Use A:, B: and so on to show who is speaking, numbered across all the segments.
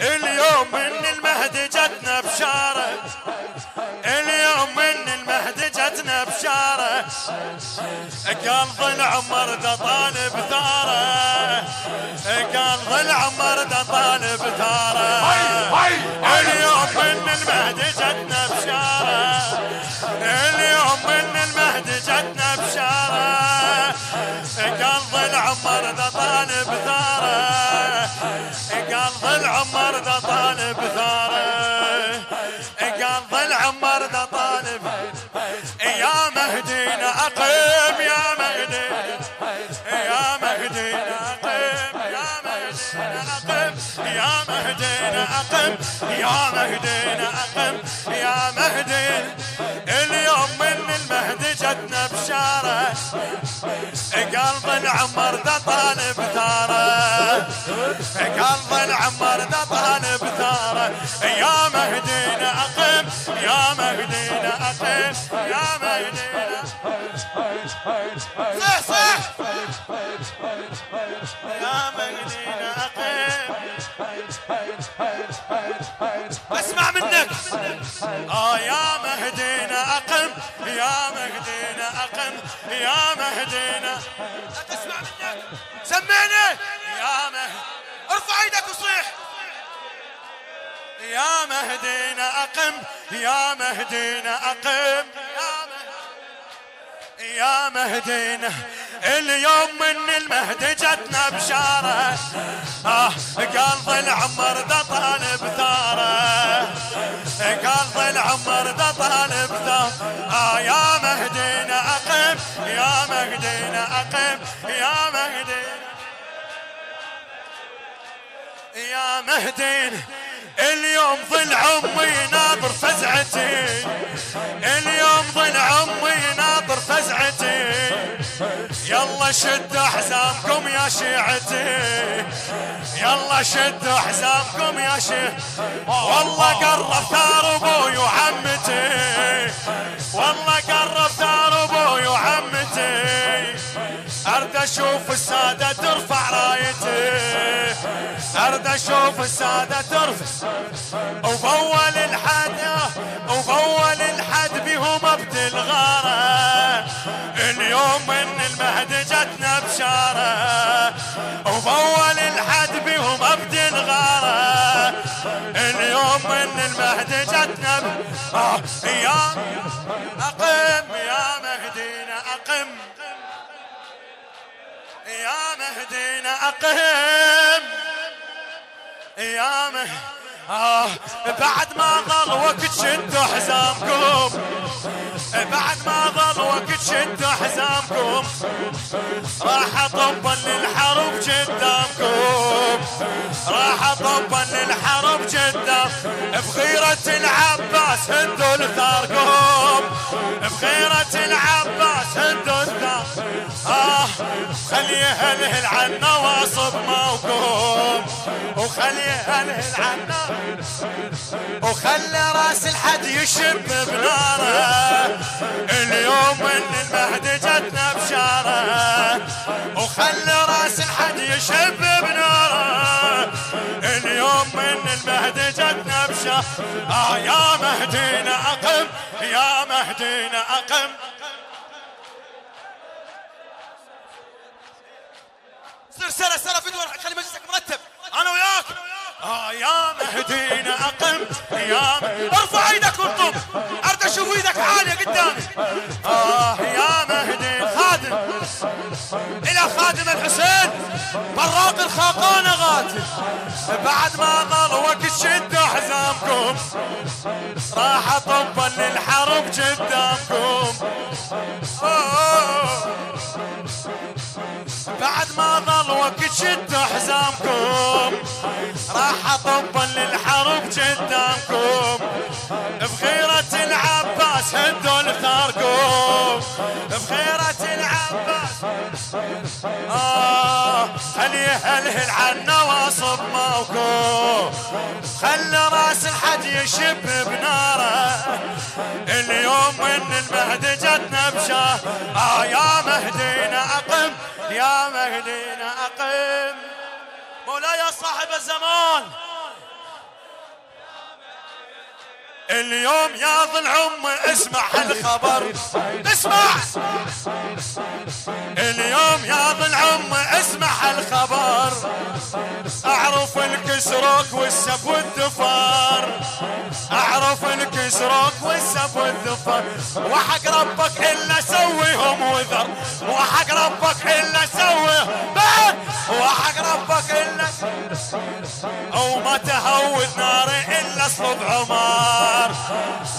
A: اليوم من المهد جتنا بشارة. اليوم من المهد جتنا بشارة. قلب العمر ده طالب ثاره قلب العمر ده طالب ثاره اليوم من المهد جتنا بشارة. اليوم من المهد جتنا بشارة. قلب العمر ده طالب ثاره قلب العمر ده طالب ثاره قلب العمر ده طالب. يا مهدينا أقيم يا مهدينا يا مهدينا أقيم يا مهدينا أقيم يا مهدينا أقيم يا مهدينا اليوم من المهد جتنا بشارة. قلب العمر ده طالب ثاره قلب العمر ده طالب ثاره يا مهدينا اقيم يا مهدينا اقيم يا مهدينا صح صح يا مهدينا اقيم اسمع منك. آه يا مهدينا أقم يا مهدينا أقم يا مهدينا يا مهد ارفع إيدك وصيح. يا مهدينا أقم. يا مهدينا أقم. يا مهدينا. اليوم من المهد جتنا بشارة. آه قلب العمر ده طالب ثاره قلب العمر ده طالب ثاره آه يا مهدينا أقم. يا مهدينا أقم. يا يا مهدينا اليوم ظل عمي ناظر فزعتي. اليوم ظل عمي ناظر فزعتي. يلا شدوا حزامكم يا شيعتي. يلا شدوا حزامكم يا شيعتي والله قرب ثار أبوي وعمتي. والله قرب ثار أبوي وعمتي. ارد أشوف السادة ترفع رايتي. ارد أشوف السادة ترفع. وبول الحد وبول الحد بهم ابدي الغاره اليوم من المهد جتنا بشارة. وبول الحد بهم ابدي الغاره اليوم من المهد جتنا. آه يا اقم أقهم يا. آه بعد ما ظل وقت شدوا حزامكم بعد ما ظل وقت شدوا حزامكم راح طبا للحرب بغيرة العباس هدوا لثاركم. بغيرة العباس هدوا لثار آه خلي يهلهل عنا واصب موكم وخلي يهلهل عنا وخلي رأس الحد يشب بناره اليوم من المهد جتنا بشاره. وخلي رأس الحد يشب بناره اليوم من المهد جتنا بشاره آه يا مهدينا أقم يا مهدينا أقم. سر سر سر في دور خلي مجلسك مرتب. أنا وياك. آه يا مهدينا أقم يا. ارفع إيدك وانطب ارد أشوف إيدك عالية قدامي. آه يا مهدي خادم إلى خادم الحسين براق الخاقانه غاتل بعد ما ظل وقت شدوا حزامكم راح اطبل للحرب قدامكم. بعد ما ظل وقت شدوا حزامكم راح اطبل للحرب قدامكم بغيرة العباس هدوا لثاركم بغيرة العباس آه خلي يهلهل عنا واصب موكم خلي راس الحج يشب بناره. اليوم من المهد جتنا بشاه. آه يا مهدينا أقم يا مهدينا أقم. مولاي صاحب الزمان. اليوم يا ظل عم اسمع الخبر اسمع. الكسروك والسب والدفار أعرف الكسروك والسب والدفار وحق ربك إلا سويهم وذر. وحق ربك إلا سويهم. وحق ربك إلا أو ما تهود ناري إلا اصلب عمر.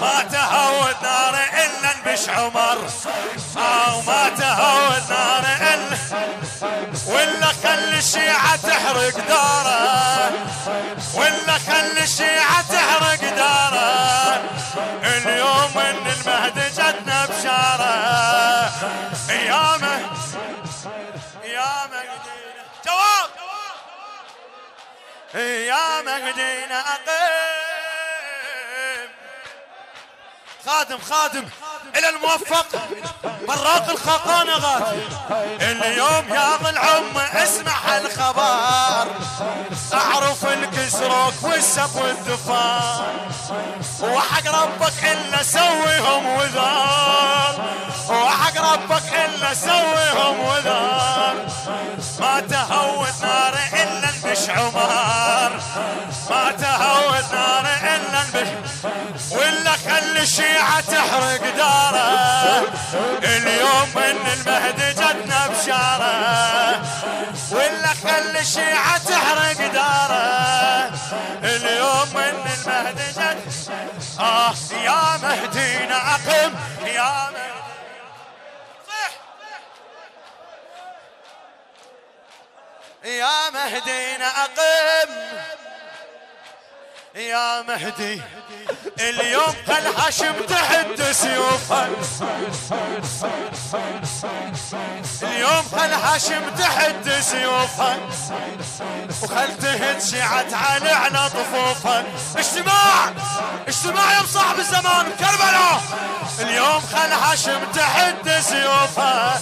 A: ما تهود ناري إلا انبش عمر. أو ما تهود ناري إلا ولا خلي الشيعة تحرق داره. ولا خلي الشيعة تحرق داره. اليوم إن المهدي جتنا بشاره. ايامه ايامه جواب! يا مهدينا أقيم. خادم خادم. إلى الموفق. براق الخقانة غادي اليوم يا ظل عم اسمع الخبر. أعرف الكسروك والسب والدفار. وحق ربك إلا سويهم وذار. وحق ربك إلا سويهم وذار. ما تهود نار إلا البش عمر ما تهود نار إلا البش ولا خلي الشيعة تحرق داره. اليوم من المهدي جتنا بشارة. ولا خلي الشيعة تحرق داره. اليوم من المهدي جت آه يا مهدينا أقم يا يا مهدينا أقم. يا مهدي اليوم خل هاشم تحد سيوفه اليوم خل هاشم تحد سيوفه وخل تهد شيعة علي على طفوفه اجتماع اجتماع يا صاحب الزمان كربلاء! اليوم خل هاشم تحد سيوفه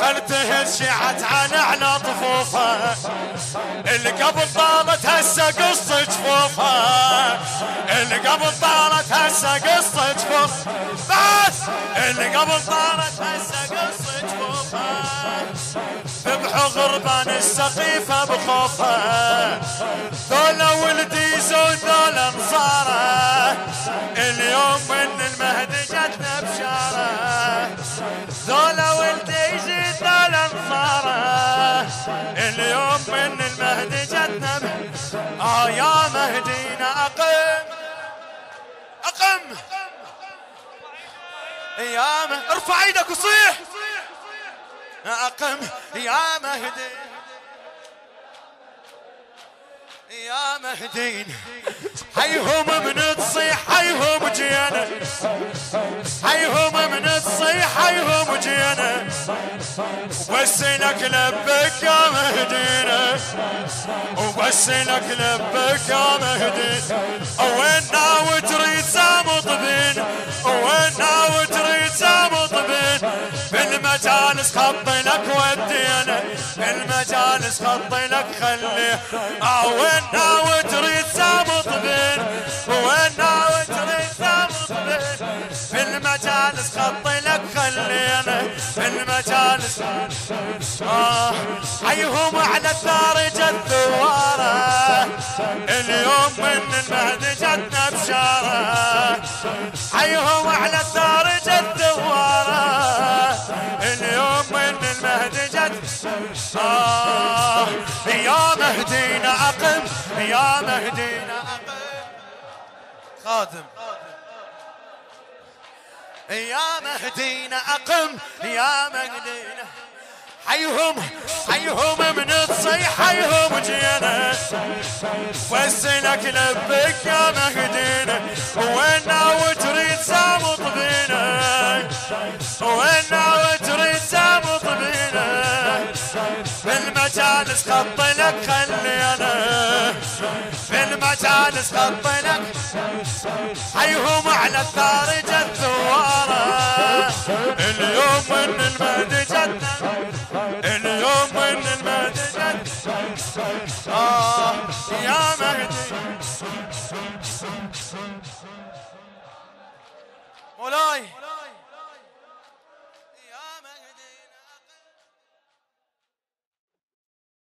A: خل تهد شيعة علي على طفوفه اللي قبل طالت هسه قصة جفوفه اللي قبل طالت هسه قصة جفوف بس! اللي قبل طالت هسه قصة جفوفه ذبحوا غربان السقيفة بخوفه ذولا ولدي زود ذولا انصاره اليوم من المهدي جتنا بشارة. ذولا ولدي يزيد ذولا انصاره اليوم من المهدي جتنا آه يا مهدينا أقم. أقم. يا مه... ارفع إيدك وصيح. أقم. يا مهدي. يا مهدين حيهم من حيهم جينا وبس لك لبك يا مهدينا وبس لك لبك يا مهدينا وين وتريد سامط بين وين وتريد سامط بين بالمجالس خط لك ودينا بالمجالس خط لك خليه آه وين وتريد سامط وين وتريد سامط بين بالمجالس خط لك خلينا بالمجالس آه حيهم على الدار جد ثواره اليوم من المهدي جتنا بشاره حيهم على الدار جد ثواره اليوم من المهدي جد آه يا مهدينا أقم يا مهدينا أقم خادم. يا مهدينا أقم يا مهدينا حيهم حيهم من تصيح حيهم جينا. وسلك لبك يا مهدينا وين وتريد سامط بينا وين وتريد سامط بينا بالمجالس خط لك خلينا. بالمجالس خط لك حيهم على الدار جد ثواره اليوم من المهدي جدنا اليوم من المهدي جد آه يا مهدي. مولاي.